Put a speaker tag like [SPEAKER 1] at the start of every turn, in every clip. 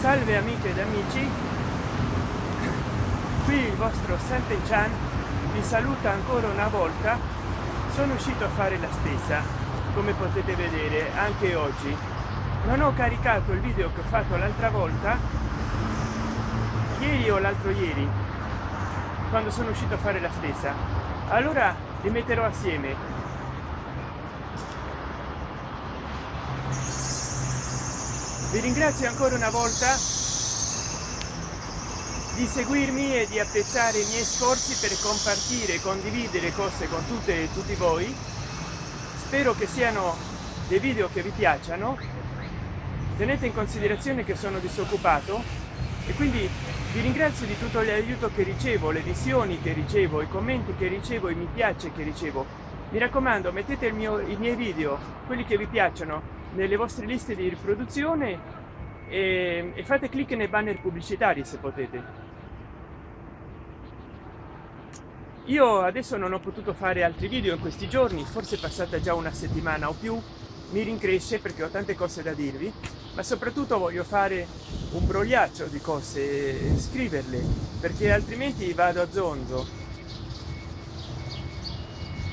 [SPEAKER 1] salve amiche ed amici. Qui il vostro Sante Chan vi saluta ancora una volta. Sono uscito a fare la spesa come potete vedere anche oggi. Non ho caricato il video che ho fatto l'altra volta ieri o l'altro ieri quando sono uscito a fare la spesa. Allora li metterò assieme vi ringrazio ancora una volta di seguirmi e di apprezzare i miei sforzi per compartire e condividere cose con tutte e tutti voi. Spero che siano dei video che vi piacciono. Tenete in considerazione che sono disoccupato e quindi vi ringrazio di tutto l'aiuto che ricevo le visioni che ricevo i commenti che ricevo i mi piace che ricevo. Mi raccomando mettete mio i miei video quelli che vi piacciono nelle vostre liste di riproduzione e, e fate clic nei banner pubblicitari se potete. Io adesso non ho potuto fare altri video in questi giorni forse è passata già una settimana o più mi rincresce perché ho tante cose da dirvi ma soprattutto voglio fare un brogliaccio di cose scriverle perché altrimenti vado a zonzo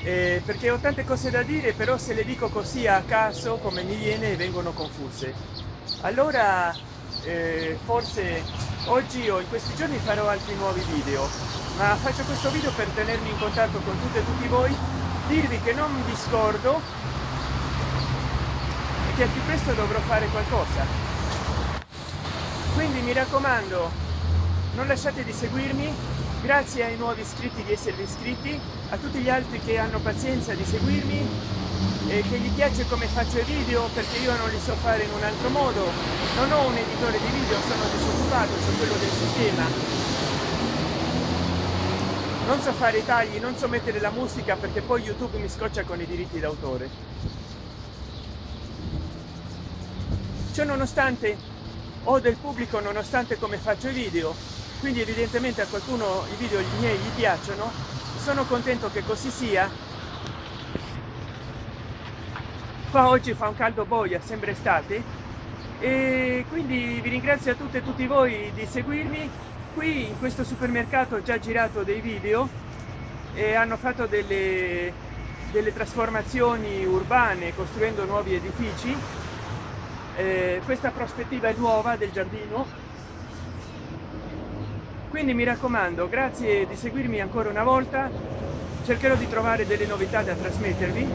[SPEAKER 1] eh, perché ho tante cose da dire però se le dico così a caso come mi viene vengono confuse. Allora eh, forse oggi o in questi giorni farò altri nuovi video ma faccio questo video per tenermi in contatto con tutte e tutti voi dirvi che non vi scordo e che al più presto dovrò fare qualcosa. Quindi mi raccomando non lasciate di seguirmi grazie ai nuovi iscritti di esservi iscritti a tutti gli altri che hanno pazienza di seguirmi e che gli piace come faccio i video perché io non li so fare in un altro modo. Non ho un editore di video sono disoccupato c'è quello del sistema. Non so fare i tagli non so mettere la musica perché poi youtube mi scoccia con i diritti d'autore. Ciò nonostante ho del pubblico nonostante come faccio i video quindi evidentemente a qualcuno i video miei gli piacciono. Sono contento che così sia. Qua oggi fa un caldo boia sembra estate. E quindi vi ringrazio a tutte e tutti voi di seguirmi qui in questo supermercato ho già girato dei video e hanno fatto delle, delle trasformazioni urbane costruendo nuovi edifici. Eh, questa prospettiva è nuova del giardino quindi mi raccomando grazie di seguirmi ancora una volta. Cercherò di trovare delle novità da trasmettervi.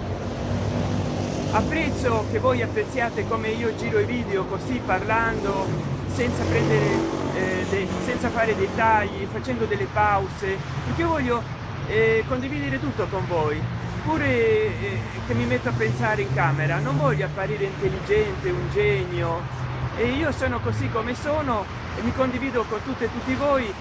[SPEAKER 1] Apprezzo che voi apprezziate come io giro i video così parlando senza prendere eh, dei, senza fare dei tagli facendo delle pause. Perché io voglio eh, condividere tutto con voi. Pure eh, che mi metto a pensare in camera. Non voglio apparire intelligente un genio. E io sono così come sono e mi condivido con tutte e tutti voi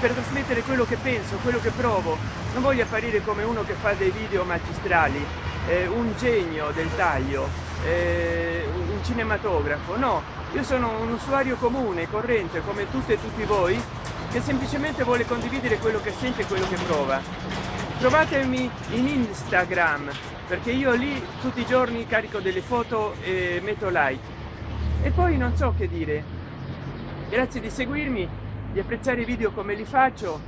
[SPEAKER 1] per trasmettere quello che penso, quello che provo. Non voglio apparire come uno che fa dei video magistrali, eh, un genio del taglio, eh, un cinematografo, no, io sono un usuario comune, corrente, come tutte e tutti voi, che semplicemente vuole condividere quello che sente e quello che prova. Trovatemi in Instagram, perché io lì tutti i giorni carico delle foto e metto like. E poi non so che dire, grazie di seguirmi di apprezzare i video come li faccio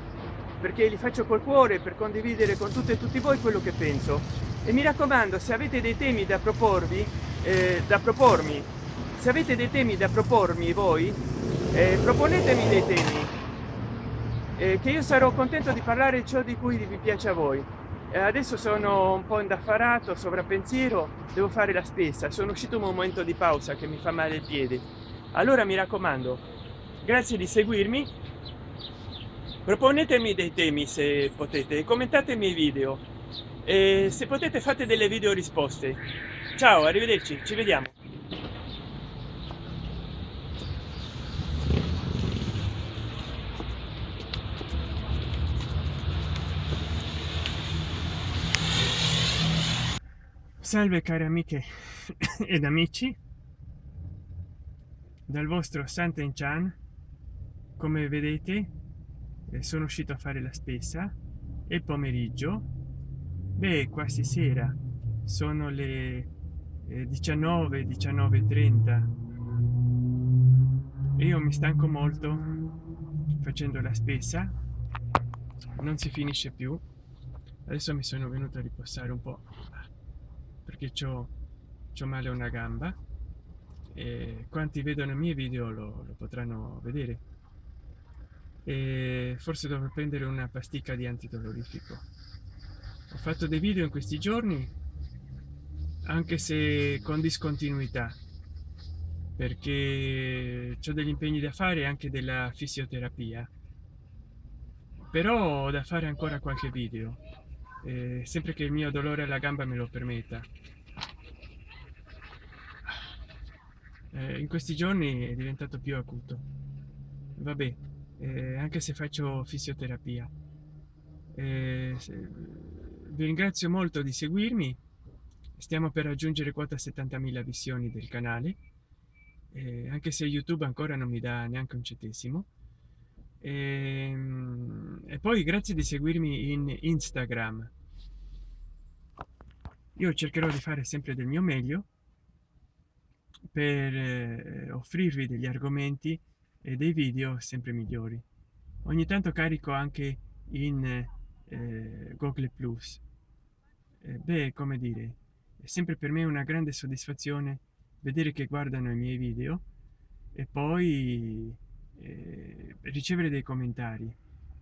[SPEAKER 1] perché li faccio col cuore per condividere con tutte e tutti voi quello che penso. E mi raccomando se avete dei temi da proporvi eh, da propormi se avete dei temi da propormi voi eh, proponetemi dei temi eh, che io sarò contento di parlare ciò di cui vi piace a voi. Eh, adesso sono un po' indaffarato sovrappensiero devo fare la spesa. Sono uscito un momento di pausa che mi fa male il piede. Allora mi raccomando grazie di seguirmi. Proponetemi dei temi se potete commentate i miei video. E se potete fate delle video risposte. Ciao arrivederci ci vediamo. Salve cari amiche ed amici. Dal vostro Santen Chan come vedete eh, sono uscito a fare la spesa e pomeriggio. Beh quasi sera. Sono le 19 19 30 e io mi stanco molto facendo la spesa. Non si finisce più. Adesso mi sono venuto a riposare un po perché ho male a una gamba. E quanti vedono i miei video lo, lo potranno vedere e forse dovrò prendere una pasticca di antidolorifico. Ho fatto dei video in questi giorni anche se con discontinuità perché ho degli impegni da fare anche della fisioterapia. Però ho da fare ancora qualche video eh, sempre che il mio dolore alla gamba me lo permetta. Eh, in questi giorni è diventato più acuto. Vabbè eh, anche se faccio fisioterapia. Eh, vi ringrazio molto di seguirmi. Stiamo per raggiungere quota 70.000 visioni del canale. Eh, anche se youtube ancora non mi dà neanche un centesimo. E, ehm, e poi grazie di seguirmi in instagram. Io cercherò di fare sempre del mio meglio per eh, offrirvi degli argomenti e dei video sempre migliori. Ogni tanto carico anche in eh, google plus. Eh, beh come dire è sempre per me una grande soddisfazione vedere che guardano i miei video e poi eh, ricevere dei commentari.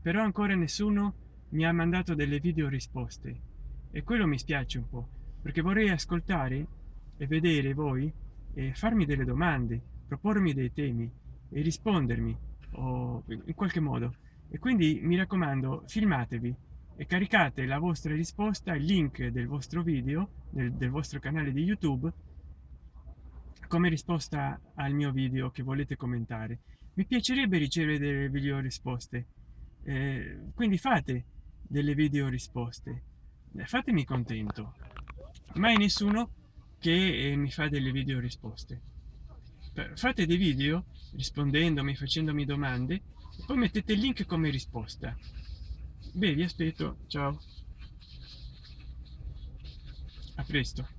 [SPEAKER 1] Però ancora nessuno mi ha mandato delle video risposte e quello mi spiace un po perché vorrei ascoltare e vedere voi e farmi delle domande propormi dei temi rispondermi o in qualche modo. E quindi mi raccomando filmatevi e caricate la vostra risposta il link del vostro video del, del vostro canale di youtube come risposta al mio video che volete commentare. Mi piacerebbe ricevere delle video risposte. Eh, quindi fate delle video risposte. Eh, fatemi contento. Mai nessuno che eh, mi fa delle video risposte fate dei video rispondendomi facendomi domande e poi mettete il link come risposta. Beh vi aspetto. Ciao. A presto